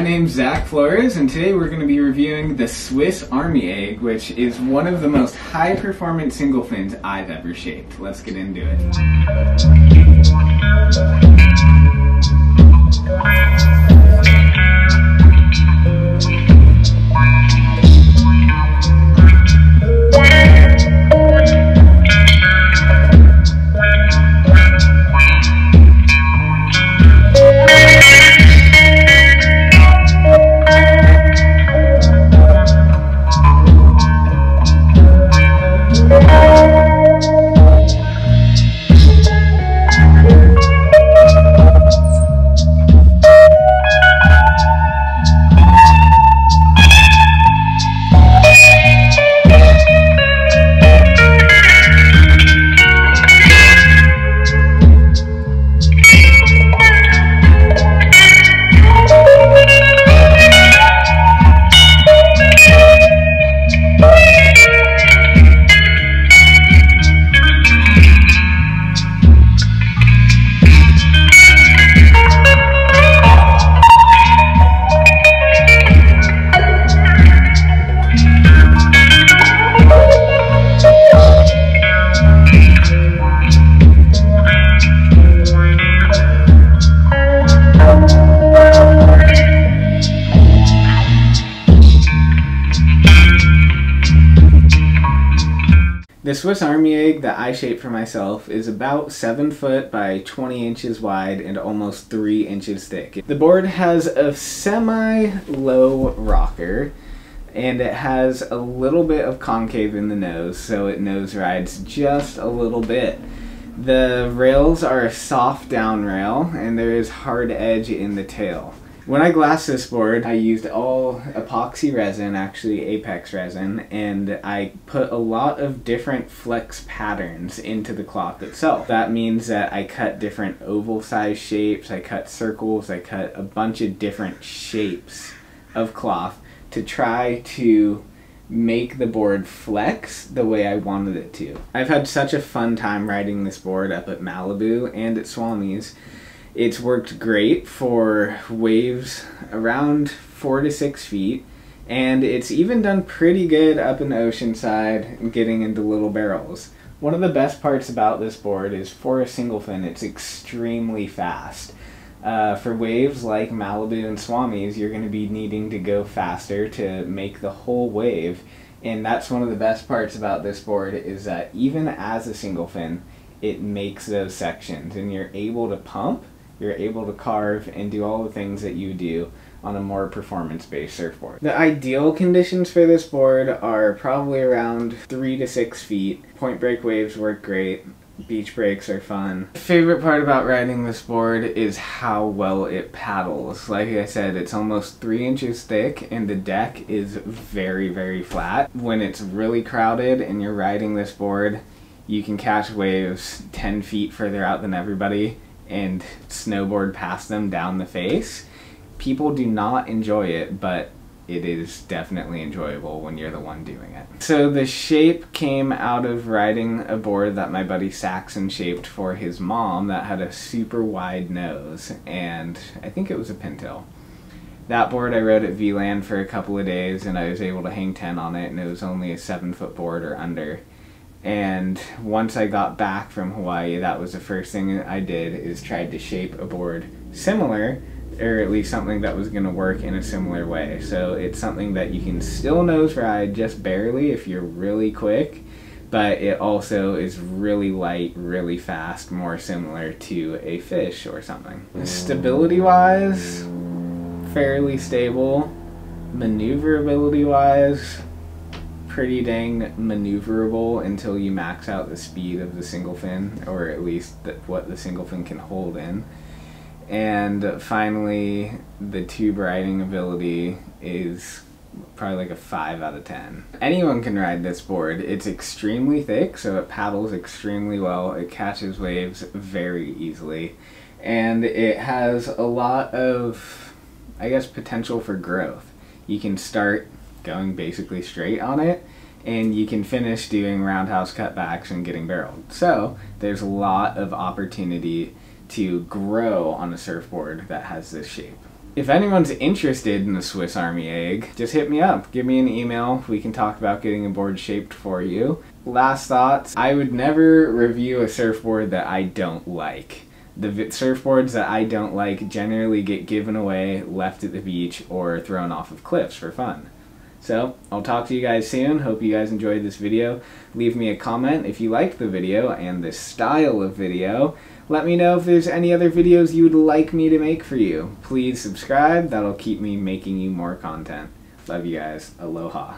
My name's Zack Flores, and today we're going to be reviewing the Swiss Army Egg, which is one of the most high performance single fins I've ever shaped. Let's get into it. Swiss Army egg that I shaped for myself is about 7 foot by 20 inches wide and almost 3 inches thick. The board has a semi-low rocker and it has a little bit of concave in the nose so it nose rides just a little bit. The rails are a soft down rail and there is hard edge in the tail. When I glassed this board, I used all epoxy resin, actually Apex resin, and I put a lot of different flex patterns into the cloth itself. That means that I cut different oval size shapes, I cut circles, I cut a bunch of different shapes of cloth to try to make the board flex the way I wanted it to. I've had such a fun time riding this board up at Malibu and at Swami's it's worked great for waves around four to six feet, and it's even done pretty good up in the Oceanside and getting into little barrels. One of the best parts about this board is for a single fin, it's extremely fast. Uh, for waves like Malibu and Swami's, you're going to be needing to go faster to make the whole wave. And that's one of the best parts about this board is that even as a single fin, it makes those sections and you're able to pump you're able to carve and do all the things that you do on a more performance-based surfboard. The ideal conditions for this board are probably around three to six feet. Point break waves work great. Beach breaks are fun. Favorite part about riding this board is how well it paddles. Like I said, it's almost three inches thick and the deck is very, very flat. When it's really crowded and you're riding this board, you can catch waves 10 feet further out than everybody and snowboard past them down the face. People do not enjoy it, but it is definitely enjoyable when you're the one doing it. So the shape came out of riding a board that my buddy Saxon shaped for his mom that had a super wide nose, and I think it was a pintail. That board I rode at V-Land for a couple of days, and I was able to hang 10 on it, and it was only a 7 foot board or under. And once I got back from Hawaii, that was the first thing I did is tried to shape a board similar, or at least something that was going to work in a similar way. So it's something that you can still nose ride just barely if you're really quick, but it also is really light, really fast, more similar to a fish or something. Stability wise, fairly stable. Maneuverability wise, pretty dang maneuverable until you max out the speed of the single fin, or at least the, what the single fin can hold in. And finally, the tube riding ability is probably like a 5 out of 10. Anyone can ride this board. It's extremely thick, so it paddles extremely well. It catches waves very easily. And it has a lot of, I guess, potential for growth. You can start going basically straight on it and you can finish doing roundhouse cutbacks and getting barreled. So there's a lot of opportunity to grow on a surfboard that has this shape. If anyone's interested in the Swiss Army egg, just hit me up. Give me an email. We can talk about getting a board shaped for you. Last thoughts I would never review a surfboard that I don't like. The surfboards that I don't like generally get given away, left at the beach, or thrown off of cliffs for fun. So, I'll talk to you guys soon. Hope you guys enjoyed this video. Leave me a comment if you liked the video and this style of video. Let me know if there's any other videos you would like me to make for you. Please subscribe. That'll keep me making you more content. Love you guys. Aloha.